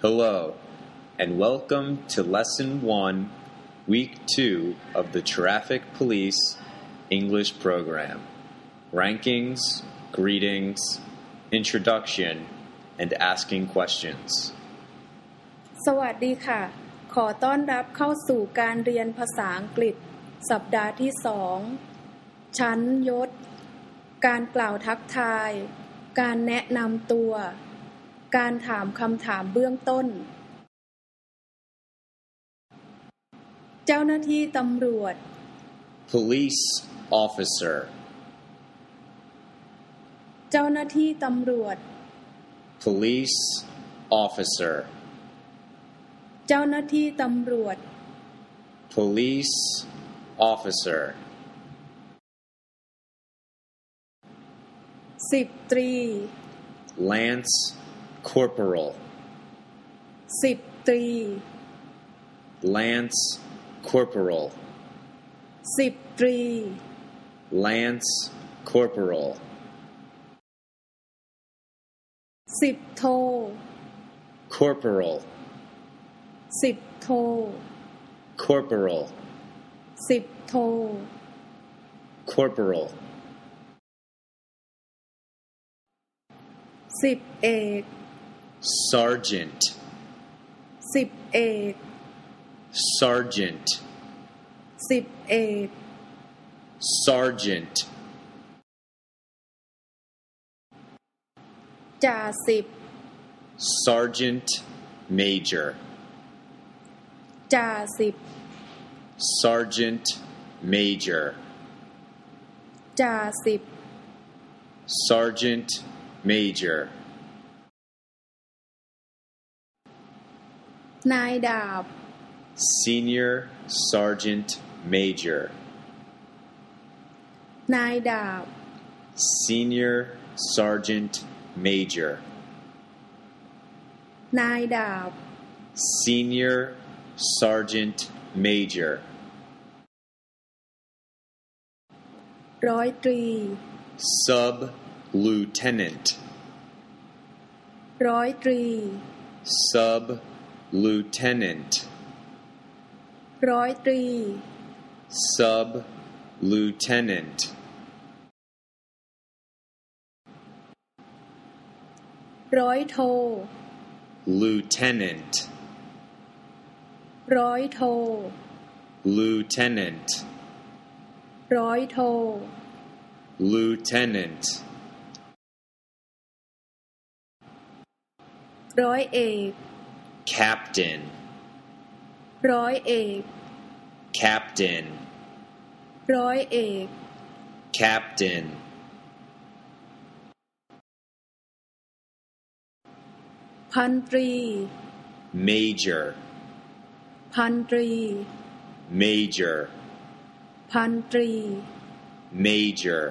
Hello, and welcome to Lesson 1, Week 2 of the Traffic Police English Program Rankings, Greetings, Introduction, and Asking Questions. สวัสดีค่ะ ขอต้อนรับเข้าสู่การเรียนภาษาอังกฤษ สัปดาห์ที่สอง ชั้นยศ การกล่าวทักทาย การแนะนำตัว การถามคำถามเบื้องต้น เจ้าหน้าที่ตำรวจ Police Officer, เจ้าหน้าที่ตำรวจ Police Officer, เจ้าหน้าที่ตำรวจ Police Officer, สิบตรี Lance Corporal, สิบตรี Lance Corporal, สิบตรี Lance Corporal, สิบโท Corporal, สิบโท Corporal, สิบโท Corporal, สิบเอก Sergeant, สิบเอก Sergeant, สิบเอก Sergeant, จ่าสิบ Sergeant Major, จ่าสิบ Sergeant Major, จ่าสิบ Sergeant Major, นายดาบ Senior Sergeant Major, นายดาบ Senior Sergeant Major, นายดาบ Senior Sergeant Major, ร้อยตรี Sub Lieutenant, ร้อยตรี Sub lieutenant. ร้อยตรี sub lieutenant. Roy to Lieutenant. Roy to Lieutenant ร้อยโท Lieutenant. ร้อยเอก captain ร้อยเอก captain ร้อยเอก captain พันตรี. Major. พันตรี. Major. พันตรี. Major.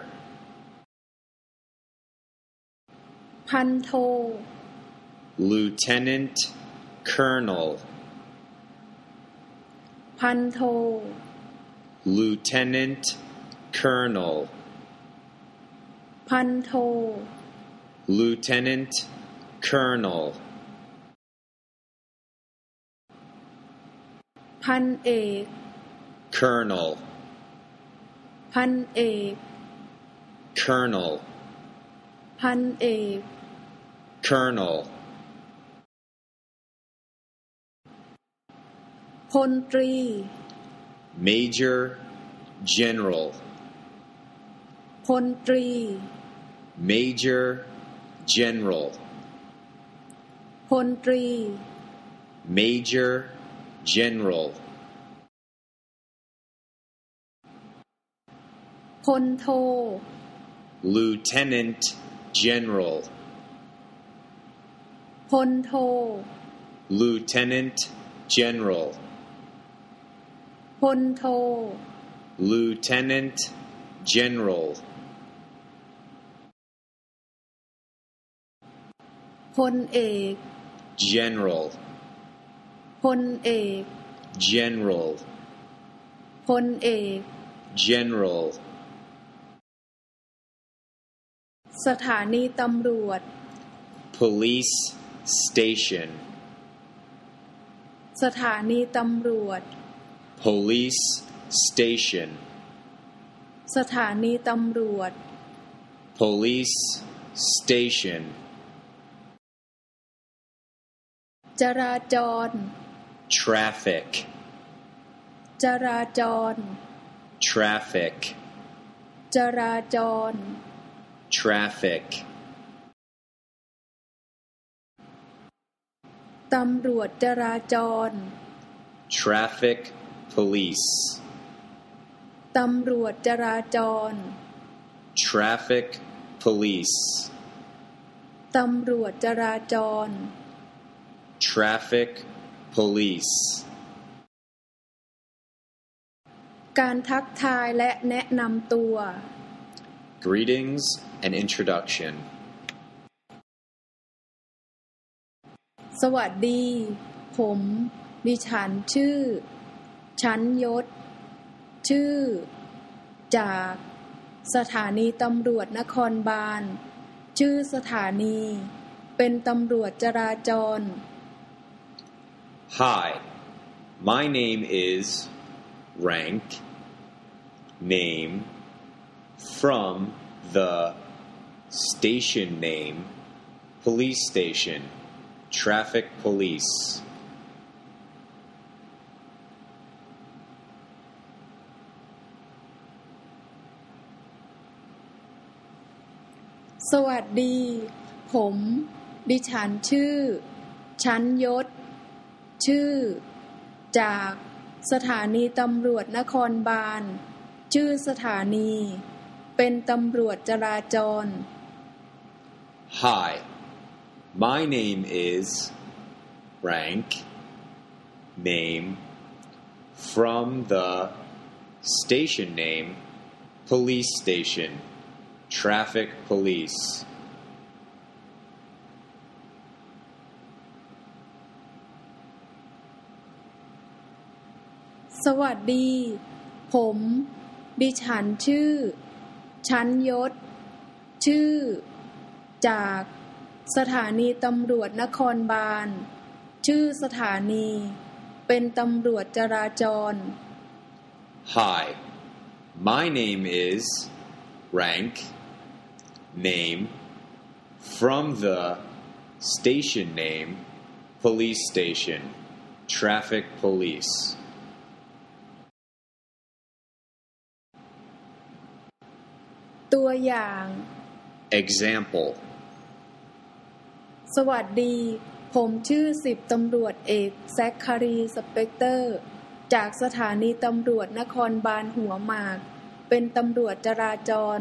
พันโท. Lieutenant. Colonel. พันโท. Lieutenant Colonel. พันโท. Lieutenant Colonel. พันเอก Colonel. พันเอก Colonel. พันเอก Colonel. พลตรี Major General, พลตรี Major General, พลตรี Major General, พลโท Lieutenant General, พลโท Lieutenant General, พลโท Lieutenant General, พลเอก General, พลเอก General, พลเอก General, สถานีตำรวจ Police Station, สถานีตำรวจ police station, สถานีตำรวจ police station, จราจร traffic, จราจร traffic, จราจร traffic, ตำรวจจราจร traffic police, ตำรวจจราจร traffic police, ตำรวจจราจร traffic police, การทักทายและแนะนำตัว greetings and introduction. สวัสดี ผม ดิฉันชื่อ ชั้นยศ ชื่อ จากสถานีตำรวจนครบาล ชื่อสถานี เป็นตำรวจจราจร Hi, my name is rank name from the station name police station traffic police สวัสดี ผม ดิฉันชื่อ ชั้นยศ ชื่อ จากสถานีตำรวจนครบาล ชื่อสถานี เป็นตำรวจจราจร Hi, my name is rank name from the station name police station traffic police สวัสดี ผม ดิฉันชื่อ ชั้นยศ ชื่อ จากสถานีตำรวจนครบาล ชื่อสถานี เป็นตำรวจจราจร Hi, my name is rank name from the station name police station traffic police ตัวอย่าง example สวัสดี ผมชื่อสิบตำรวจเอกแซคคารีสเปกเตอร์ จากสถานีตำรวจนครบาลหัวหมาก เป็นตำรวจจราจร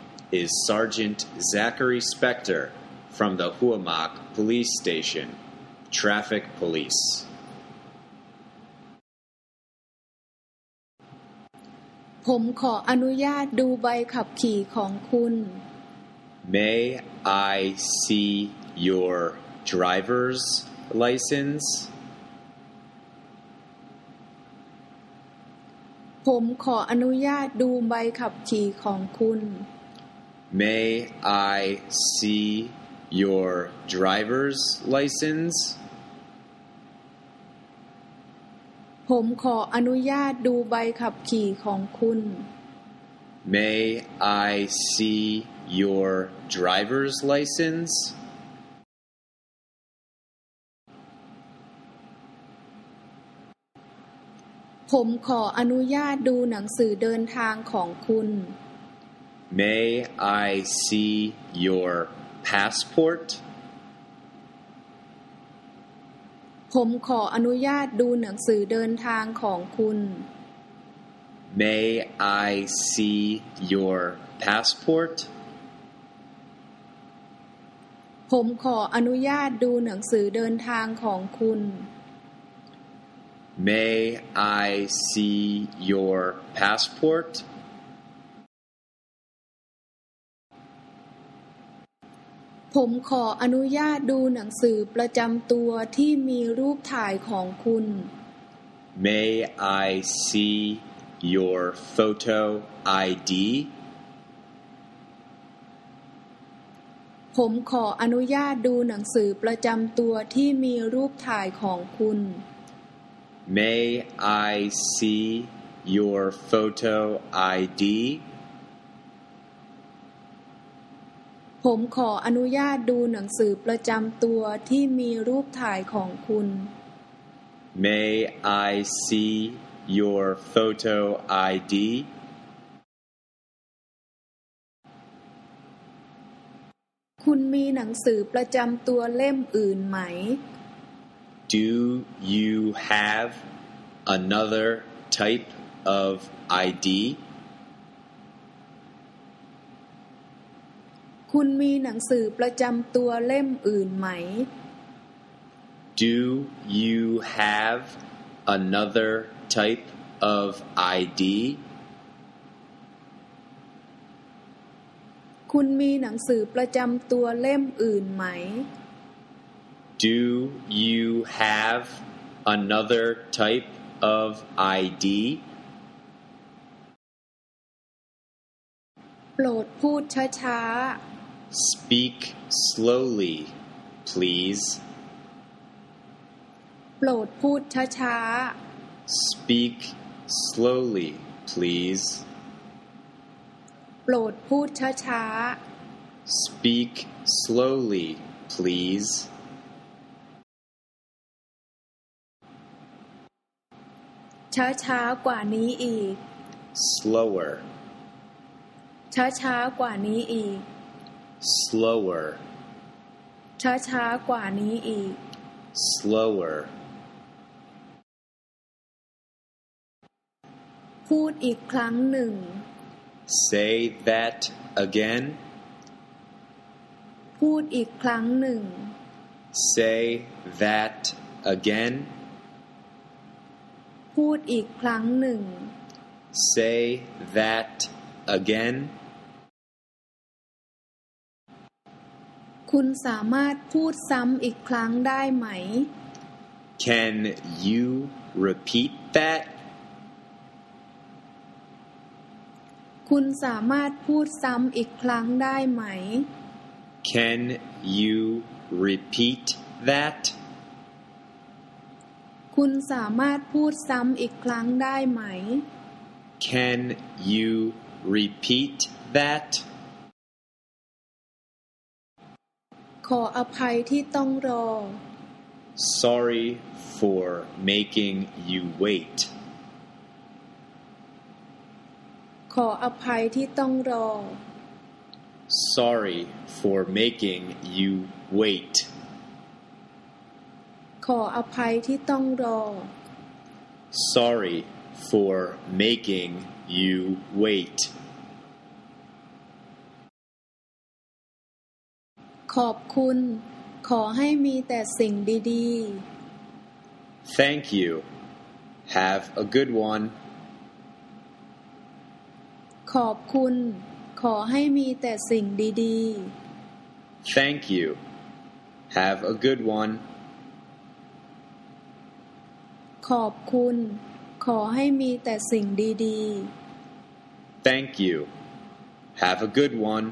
is Sergeant Zachary Spector from the Huamak Police Station, Traffic Police. ผมขออนุญาตดูใบขับขี่ของคุณ May I see your driver's license? ผมขออนุญาตดูใบขับขี่ของคุณ May I see your driver's license? ผมขออนุญาตดูใบขับขี่ของคุณ May I see your driver's license? ผผมขออนุญาตดูหนังสือเดินทางของคุณ May I see your passport? ผมขออนุญาตดูหนังสือเดินทางของคุณ May I see your passport? ผมขออนุญาตดูหนังสือเดินทางของคุณ May I see your passport? ผมขออนุญาตดูหนังสือประจำตัวที่มีรูปถ่ายของคุณ May I see your photo ID? ผมขออนุญาตดูหนังสือประจำตัวที่มีรูปถ่ายของคุณ May I see your photo ID? ผมขออนุญาตดูหนังสือประจำตัวที่มีรูปถ่ายของคุณ May I see your photo ID? คุณมีหนังสือประจำตัวเล่มอื่นไหม Do you have another type of ID? คุณมีหนังสือประจำตัวเล่มอื่นไหม Do you have another type of ID? คุณมีหนังสือประจำตัวเล่มอื่นไหม Do you have another type of ID? โปรดพูดช้า Speak slowly, please. ๆ โปรดพูดช้า Speak slowly, please. ๆ โปรดพูดช้า Speak slowly, please. ๆ ช้าๆ กว่านี้อีก Slower, ช้าๆ กว่านี้อีก slower, ช้าๆ กว่านี้อีก slower. พูดอีกครั้งหนึ่ง Say that again. พูดอีกครั้งหนึ่ง Say that again. พูดอีกครั้งหนึ่ง Say that again. คุณสามารถพูดซ้ำอีกครั้งได้ไหม Can you repeat that? คุณสามารถพูดซ้ำอีกครั้งได้ไหม Can you repeat that? คุณสามารถพูดซ้ำอีกครั้งได้ไหม Can you repeat that? ขออภัยที่ต้องรอ Sorry for making you wait. ขออภัยที่ต้องรอ Sorry for making you wait. ขออภัยที่ต้องรอ Sorry for making you wait. ขอบคุณ ขอให้มีแต่สิ่งดี Thank you. Have a good one. ๆขอบคุณ ขอให้มีแต่สิ่งดี Thank you. Have a good one. ๆขอบคุณ ขอให้มีแต่สิ่งดี Thank you. Have a good one.